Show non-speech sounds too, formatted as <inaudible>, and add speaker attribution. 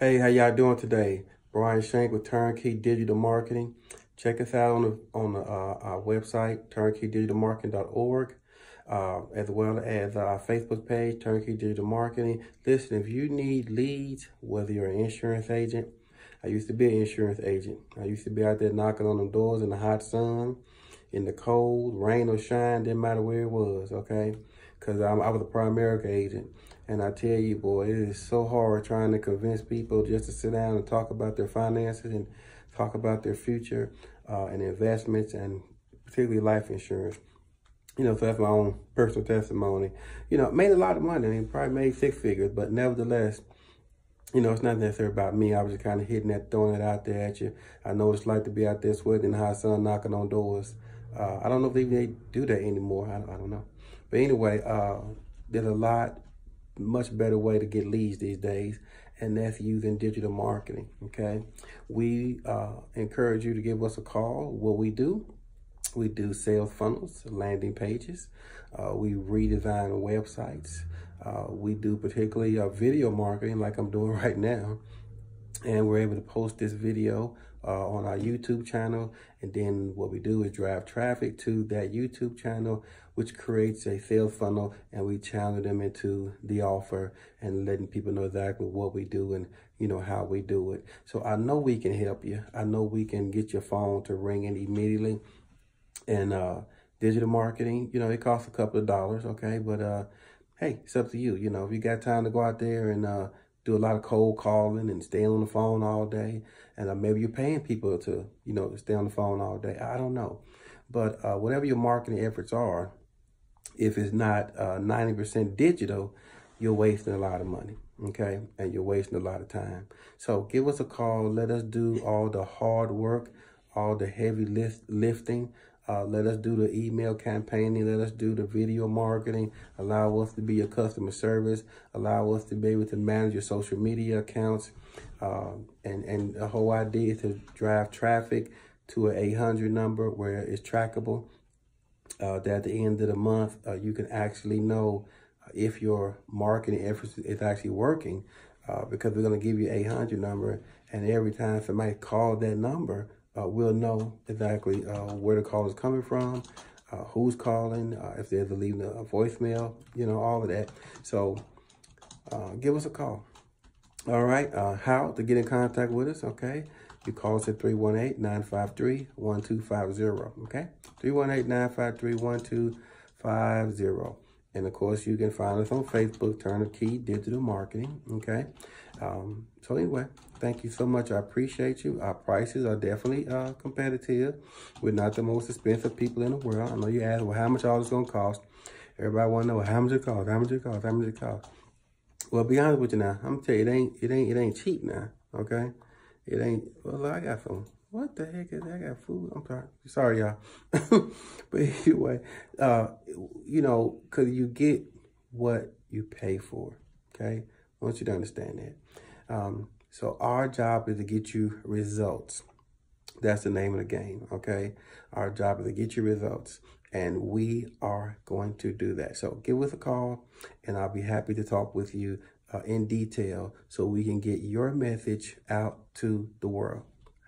Speaker 1: Hey, how y'all doing today? Brian Shank with Turnkey Digital Marketing. Check us out on the on the uh, our website turnkeydigitalmarketing.org, uh, as well as our Facebook page Turnkey Digital Marketing. Listen, if you need leads, whether you're an insurance agent, I used to be an insurance agent. I used to be out there knocking on the doors in the hot sun, in the cold, rain or shine, didn't matter where it was. Okay, because I was a Primerica agent. And I tell you, boy, it is so hard trying to convince people just to sit down and talk about their finances and talk about their future uh, and investments and particularly life insurance. You know, so that's my own personal testimony. You know, made a lot of money. I mean, probably made six figures, but nevertheless, you know, it's not necessarily about me. I was just kind of hitting that, throwing it out there at you. I know it's like to be out there sweating in the hot sun, knocking on doors. Uh, I don't know if they, do that anymore. I, I don't know. But anyway, uh, there's a lot much better way to get leads these days, and that's using digital marketing, okay? We uh, encourage you to give us a call. What we do, we do sales funnels, landing pages. Uh, we redesign websites. Uh, we do particularly uh, video marketing like I'm doing <laughs> right now. And we're able to post this video uh, on our YouTube channel. And then what we do is drive traffic to that YouTube channel, which creates a sales funnel and we channel them into the offer and letting people know exactly what we do and, you know, how we do it. So I know we can help you. I know we can get your phone to ring in immediately. And uh, digital marketing, you know, it costs a couple of dollars, okay? But uh, hey, it's up to you. You know, if you got time to go out there and uh, do a lot of cold calling and stay on the phone all day. And uh, maybe you're paying people to, you know, stay on the phone all day. I don't know. But uh, whatever your marketing efforts are, if it's not 90% uh, digital, you're wasting a lot of money, okay? And you're wasting a lot of time. So give us a call. Let us do all the hard work, all the heavy lift, lifting uh, let us do the email campaigning. Let us do the video marketing. Allow us to be your customer service. Allow us to be able to manage your social media accounts. Uh, and, and the whole idea is to drive traffic to an 800 number where it's trackable. Uh, that at the end of the month, uh, you can actually know if your marketing efforts is actually working uh, because we're going to give you 800 number. And every time somebody calls that number, uh, we'll know exactly uh, where the call is coming from, uh, who's calling, uh, if they're leaving a voicemail, you know, all of that. So uh, give us a call. All right. Uh, how to get in contact with us, okay? You call us at 318-953-1250, okay? 318-953-1250. And of course, you can find us on Facebook, Turnkey Digital Marketing, okay? Um, so anyway, thank you so much. I appreciate you. Our prices are definitely uh, competitive. We're not the most expensive people in the world. I know you ask, well, how much all this going to cost? Everybody want to know how much it costs, how much it costs, how much it costs. Well, be honest with you now. I'm gonna tell you, it ain't, it ain't, it ain't cheap now. Okay, it ain't. Well, I got some. What the heck is that? I got food. I'm sorry. Sorry, y'all. <laughs> but anyway, uh, you know, cause you get what you pay for. Okay. I want you to understand that. Um, so our job is to get you results. That's the name of the game, okay? Our job is to get you results, and we are going to do that. So give us a call, and I'll be happy to talk with you uh, in detail so we can get your message out to the world.